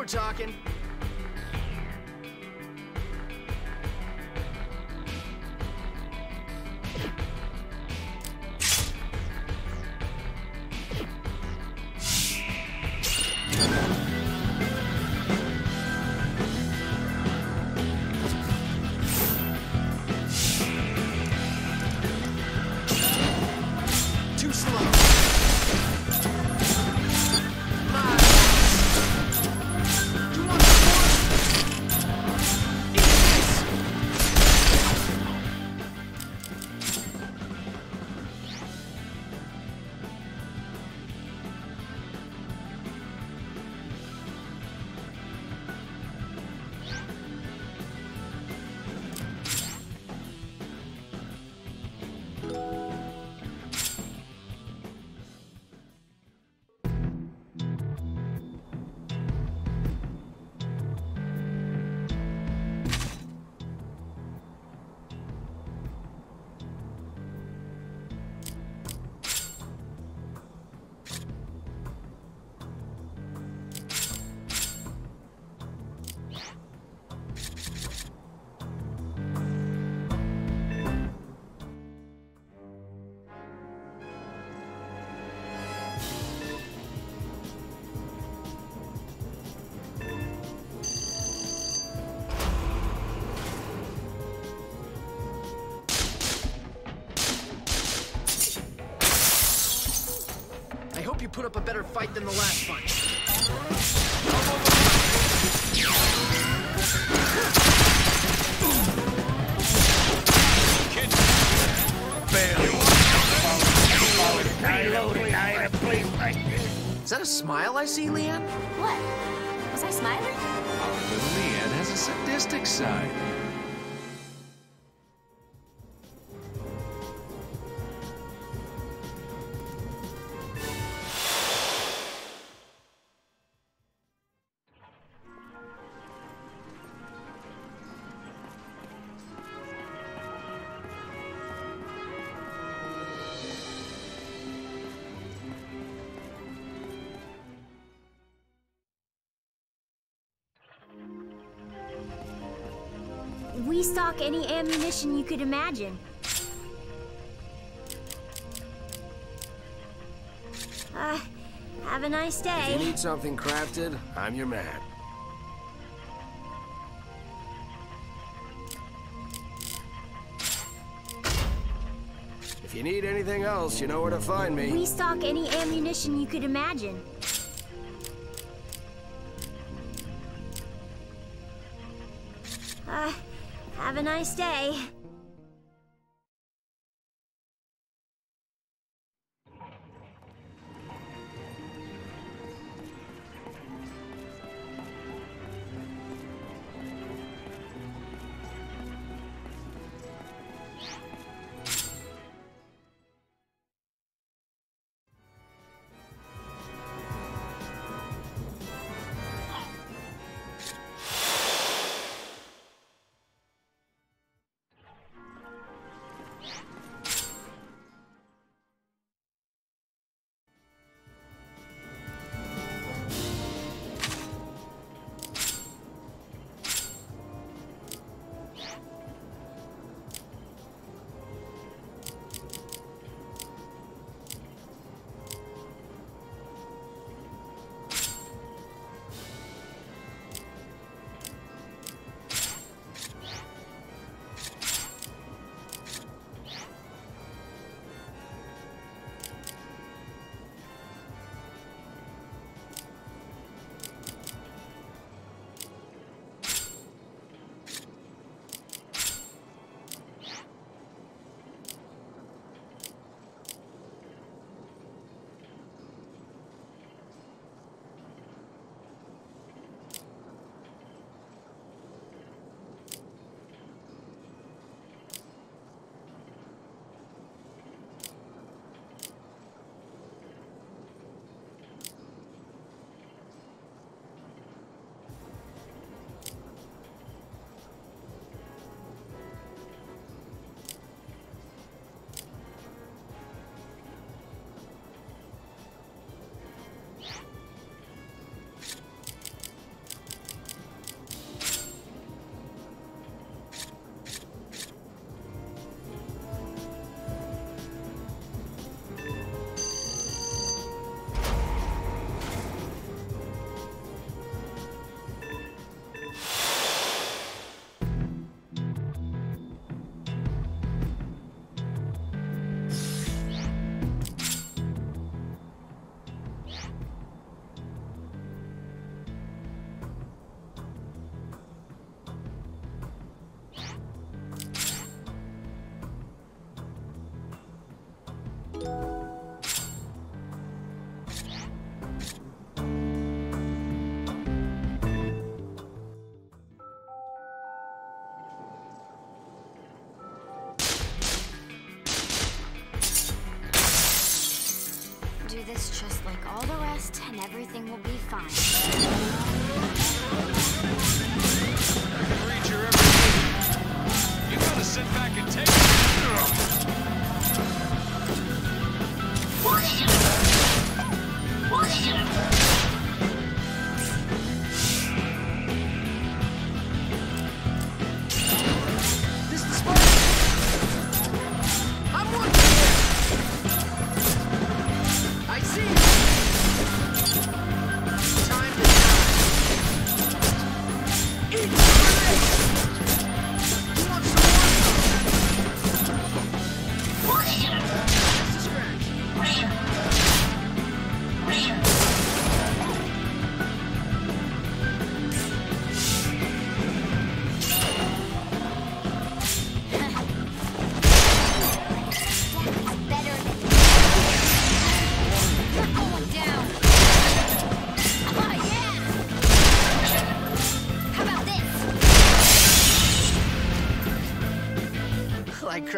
We're talking. Put up a better fight than the last bunch. Is that a smile I see, Leanne? What? Was I smiling? Our little Leanne has a sadistic side. We stock any ammunition you could imagine. Uh, have a nice day. If you need something crafted, I'm your man. If you need anything else, you know where to find me. We stock any ammunition you could imagine. A nice day. and everything will be fine.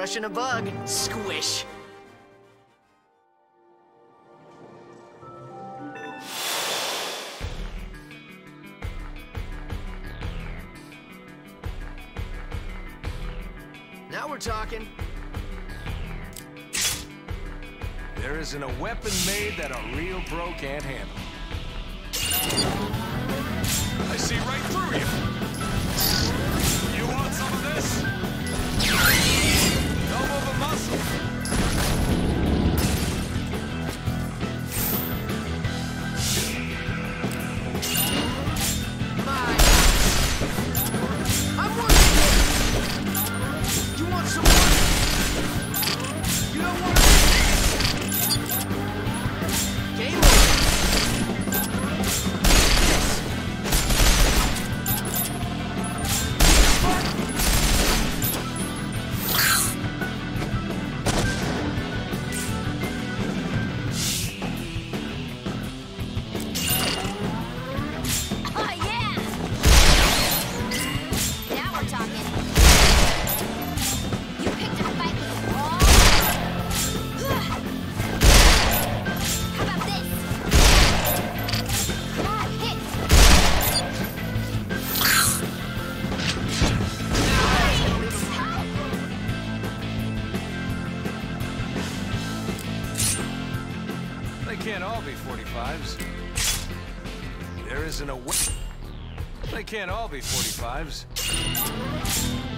crushing a bug. Squish. Now we're talking. There isn't a weapon made that a real bro can't handle. I see right through you. can't all be 45s.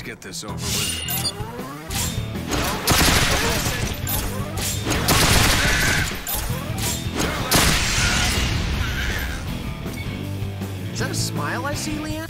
Let's get this over with. Is that a smile I see, Leanne?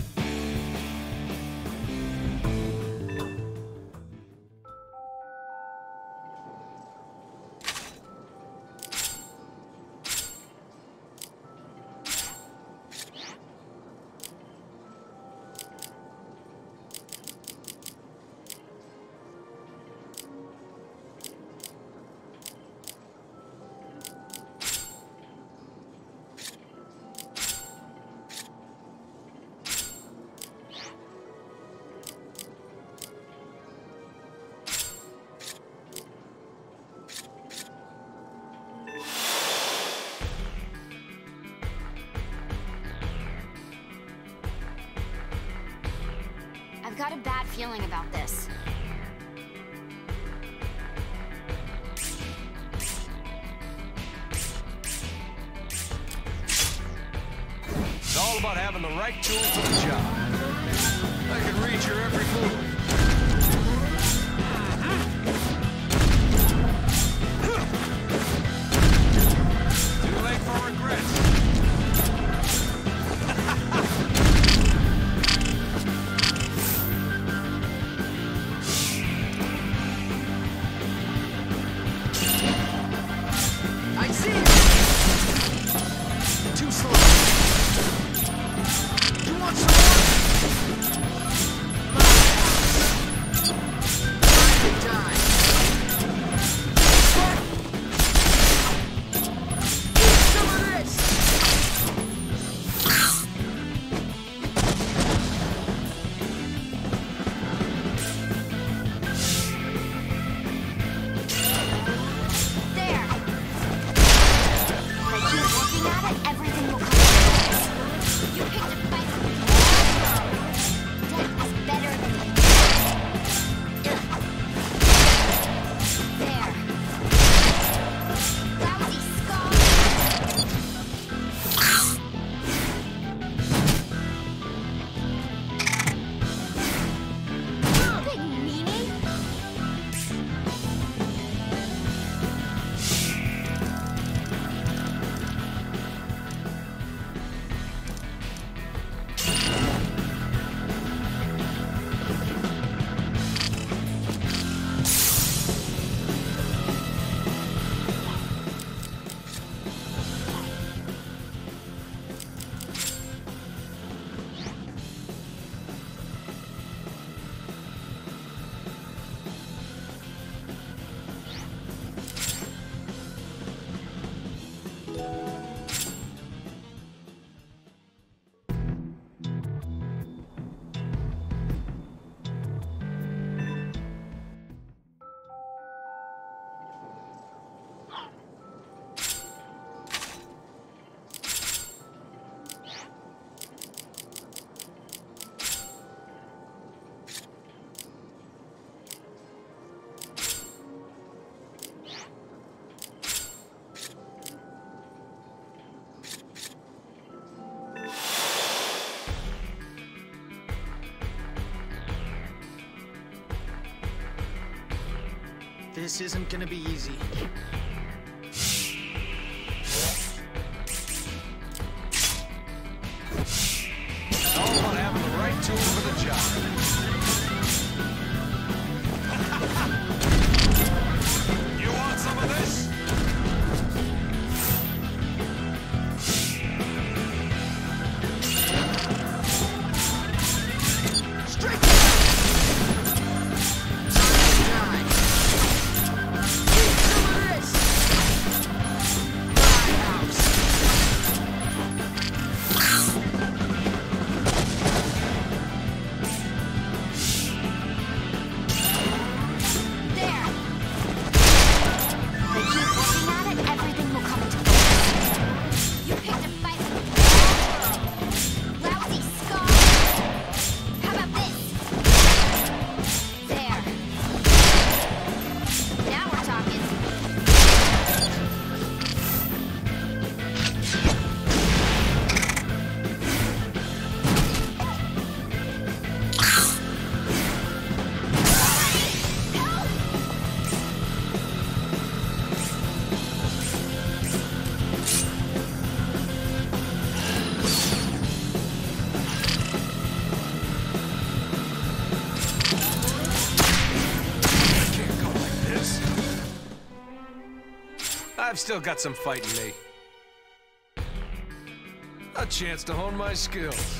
feeling about this. It's all about having the right tools for the job. I can read your every move. this isn't gonna be easy. Having the right tool for the job. I've still got some fight in me. A chance to hone my skills.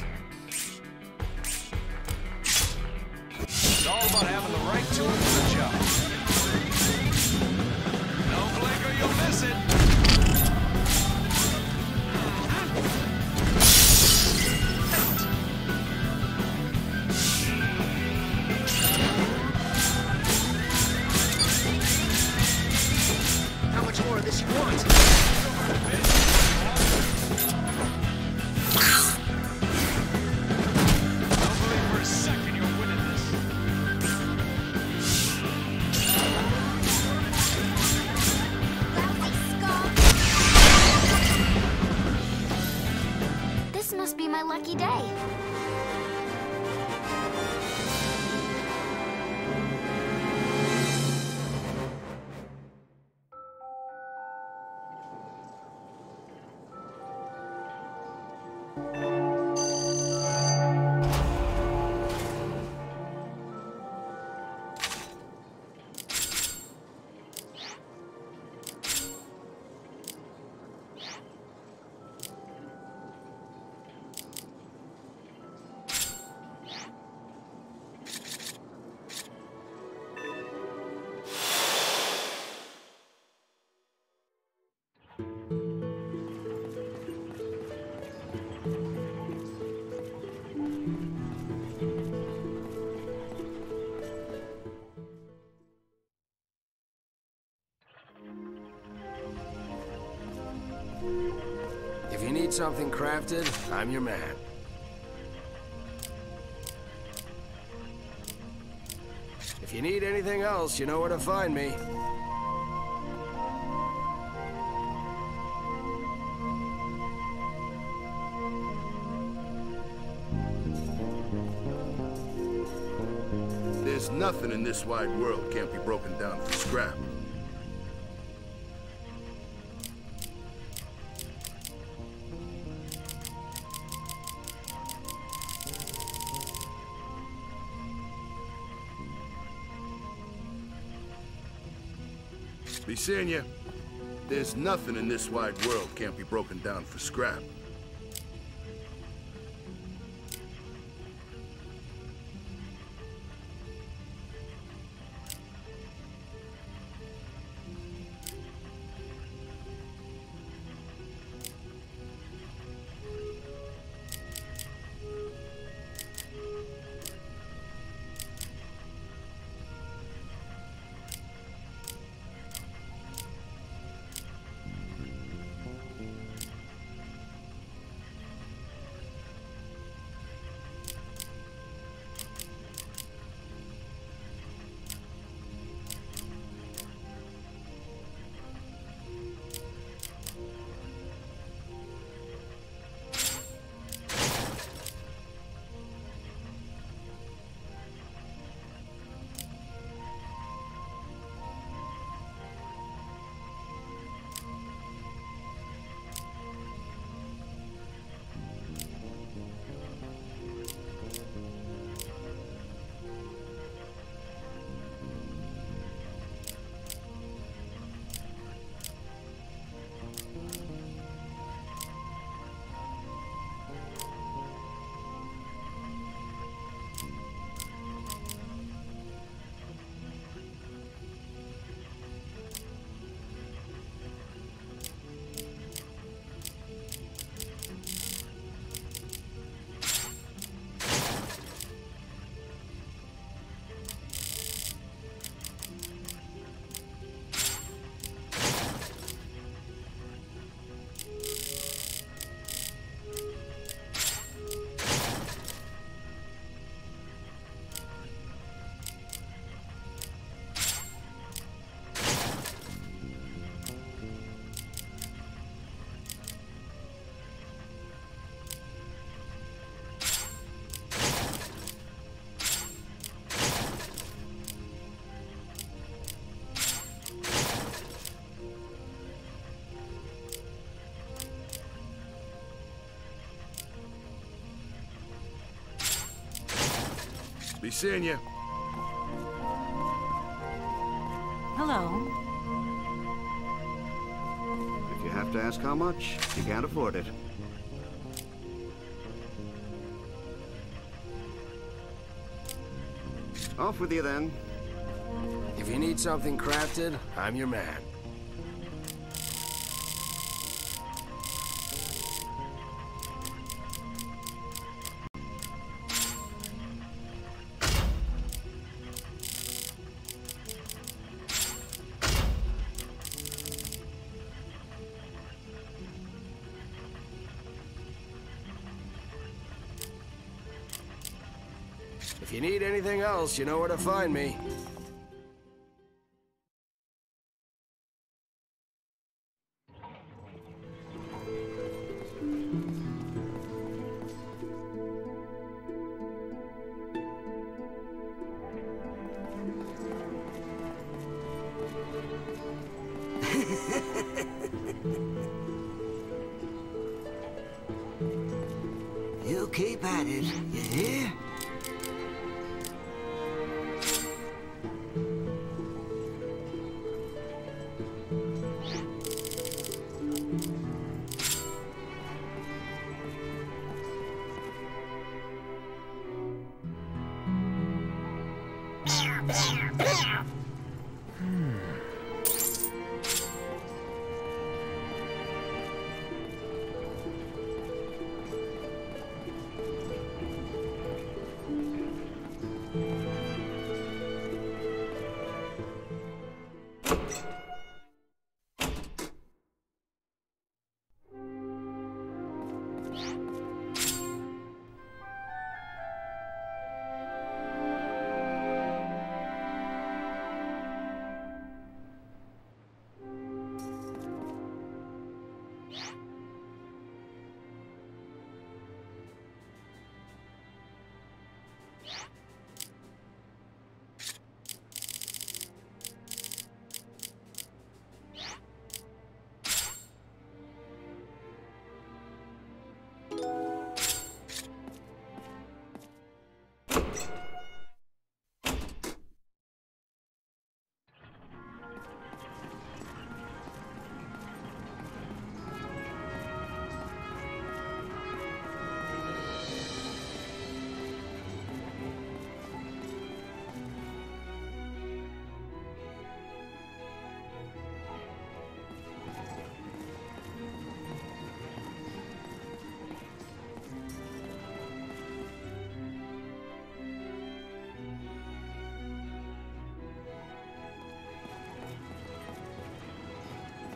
Something crafted, I'm your man. If you need anything else, you know where to find me. There's nothing in this wide world can't be broken down for scrap. Seeing you. There's nothing in this wide world can't be broken down for scrap. Be seeing you. Hello. If you have to ask how much, you can't afford it. Off with you then. If you need something crafted, I'm your man. You need anything else, you know where to find me.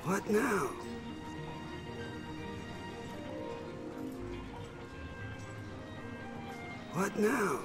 What now? What now?